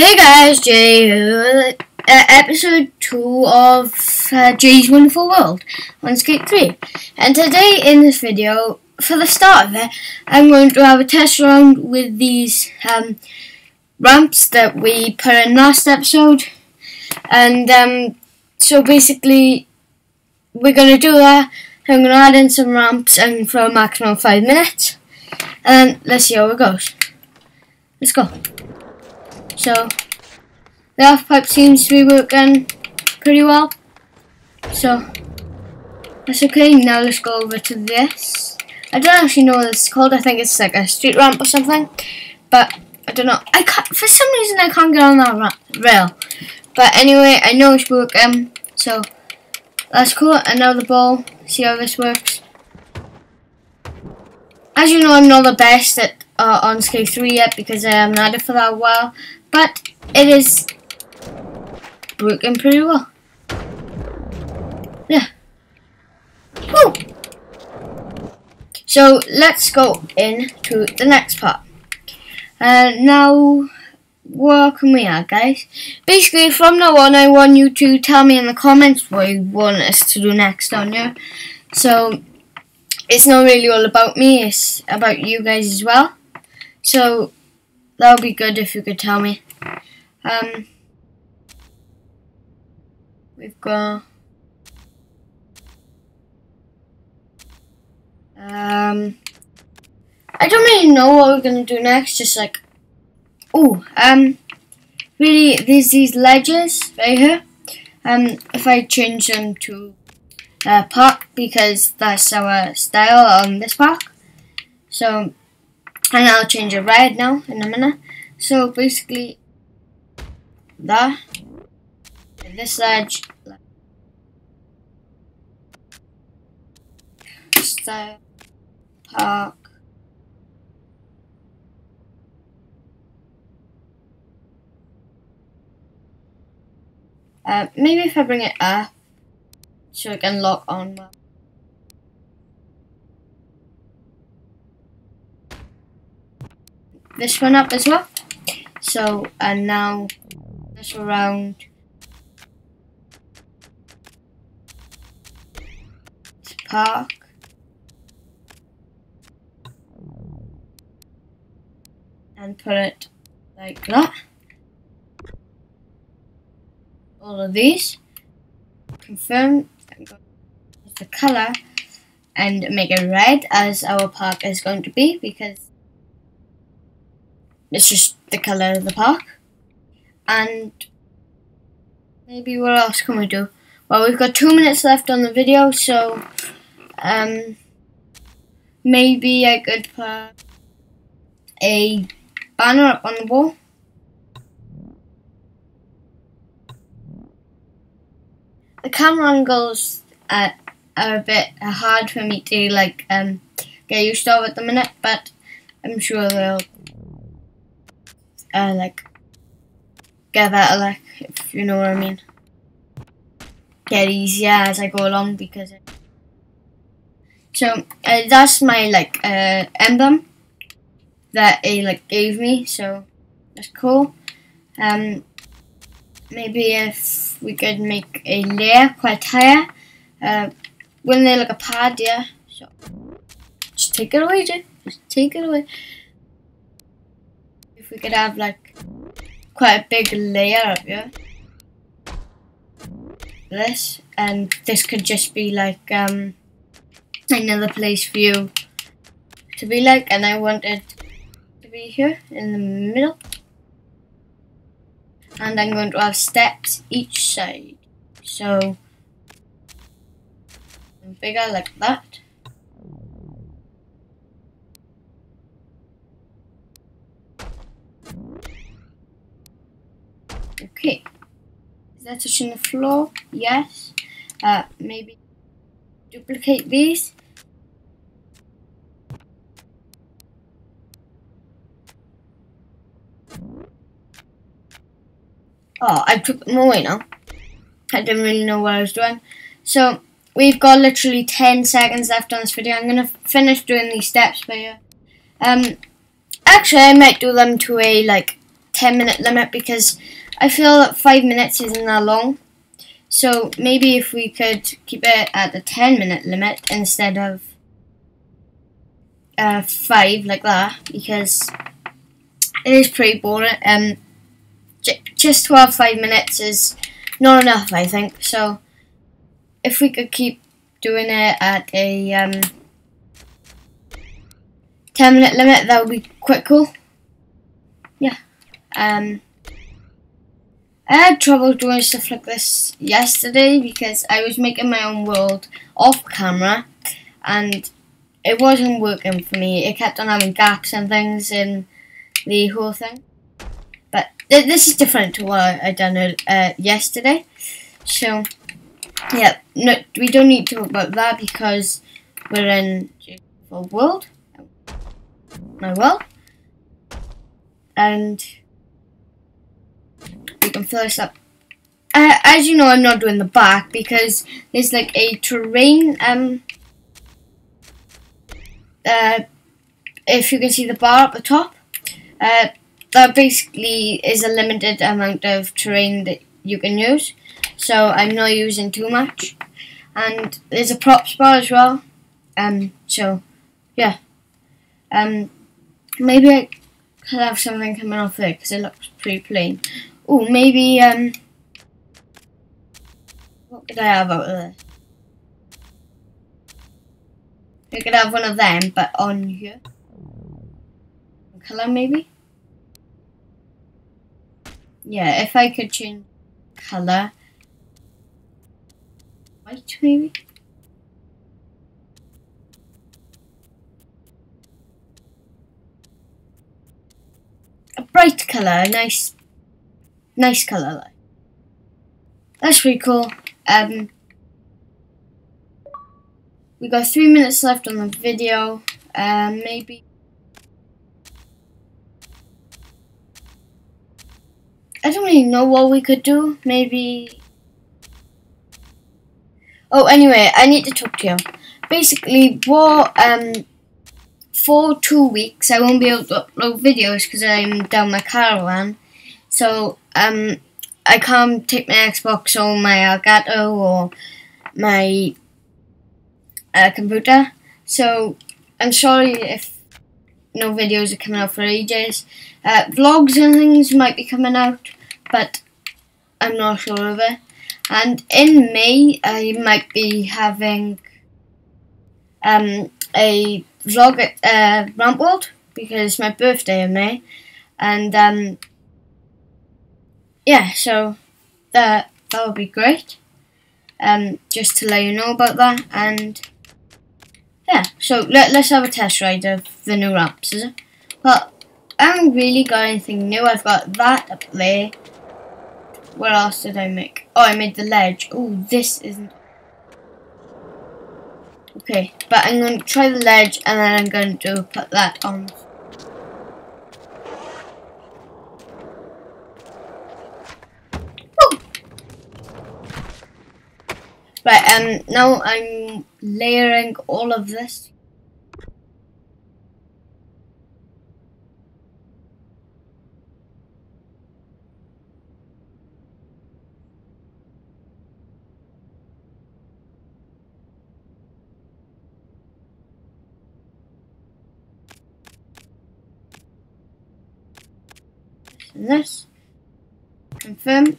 Hey guys, Jay, uh, episode 2 of uh, Jay's Wonderful World on Skate 3. And today in this video, for the start of it, I'm going to have a test run with these um, ramps that we put in last episode. And um, so basically, we're going to do that. I'm going to add in some ramps and for a maximum 5 minutes. And let's see how it goes. Let's go. So the half pipe seems to be working pretty well. So that's okay. Now let's go over to this. I don't actually know what it's called. I think it's like a street ramp or something. But I don't know. I can't, for some reason I can't get on that ramp, rail. But anyway, I know it's working. So that's cool. And now the ball. See how this works. As you know, I'm not the best at uh, on Skate 3 yet because I haven't had it for that while but it is working pretty well. Yeah. Woo! So let's go into the next part. Uh, now, what can we add, guys? Basically, from now on, I want you to tell me in the comments what you want us to do next on here. So, it's not really all about me, it's about you guys as well. So, that would be good if you could tell me. Um, we've got um, I don't really know what we're gonna do next. Just like, oh, um, really, there's these ledges right here. Um, if I change them to uh, park because that's our style on this park. So and I'll change it right now in a minute. So basically, that this edge style park uh, maybe if I bring it up so I can lock on this one up as well. So, and now this around park. And put it like that. All of these. Confirm the color and make it red as our park is going to be because it's just the colour of the park. And maybe what else can we do? Well, we've got two minutes left on the video, so um, maybe I could put a banner up on the wall. The camera angles uh, are a bit hard for me to like um, get used to at the minute, but I'm sure they'll uh, like get better, like if you know what I mean. Get easier as I go along because. It... So uh, that's my like uh, emblem that he like gave me. So that's cool. Um, maybe if we could make a layer quite higher. Uh, when they like a pad, yeah. So just take it away, Jay. Just take it away we could have like quite a big layer up here. This and this could just be like um another place for you to be like and I wanted to be here in the middle. And I'm going to have steps each side. So bigger like that. That touching the floor? Yes. Uh, maybe duplicate these. Oh, I took them away now. I didn't really know what I was doing. So, we've got literally 10 seconds left on this video. I'm going to finish doing these steps for you. Um, actually, I might do them to a, like, 10 minute limit because I feel that 5 minutes isn't that long. So maybe if we could keep it at the 10 minute limit instead of uh, 5 like that because it is pretty boring. Um, just to have 5 minutes is not enough I think. So if we could keep doing it at a um, 10 minute limit that would be quite cool. Yeah. Um, I had trouble doing stuff like this yesterday because I was making my own world off camera and it wasn't working for me. It kept on having gaps and things in the whole thing. But th this is different to what I done uh, yesterday. So, yeah, no, we don't need to talk about that because we're in a world. My world. And we can fill this up. Uh, as you know, I'm not doing the back because there's like a terrain. Um, uh, if you can see the bar at the top, uh, that basically is a limited amount of terrain that you can use. So I'm not using too much. And there's a props bar as well. Um, so yeah. Um, maybe I could have something coming off there because it looks pretty plain. Oh, maybe, um, what could I have out there? We could have one of them, but on here. Colour, maybe? Yeah, if I could change colour. White, maybe? A bright colour, nice nice colour. That's pretty cool. Um, we got three minutes left on the video. Um, maybe. I don't really know what we could do. Maybe. Oh, anyway, I need to talk to you. Basically, what um, for two weeks I won't be able to upload videos because I'm down my caravan. So um, I can't take my Xbox or my Elgato or my uh, computer. So I'm sorry if no videos are coming out for ages. Uh, vlogs and things might be coming out, but I'm not sure of it. And in May, I might be having um, a vlog at uh, because it's my birthday in May. And um, yeah, so that that would be great. Um, just to let you know about that, and yeah, so let, let's have a test ride of the new it? Well, I haven't really got anything new. I've got that up there. What else did I make? Oh, I made the ledge. Oh, this isn't. Okay, but I'm going to try the ledge and then I'm going to put that on Right, um, now I'm layering all of this. This. Confirm.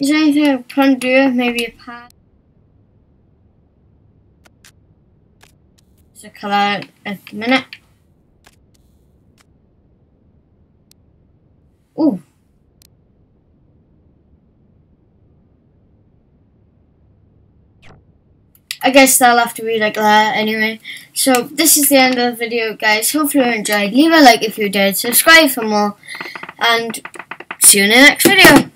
Is there anything I can do? Maybe a pad? A colour at the minute. Ooh. I guess that'll have to be like that anyway. So this is the end of the video guys. Hopefully you enjoyed. Leave a like if you did. Subscribe for more. And see you in the next video.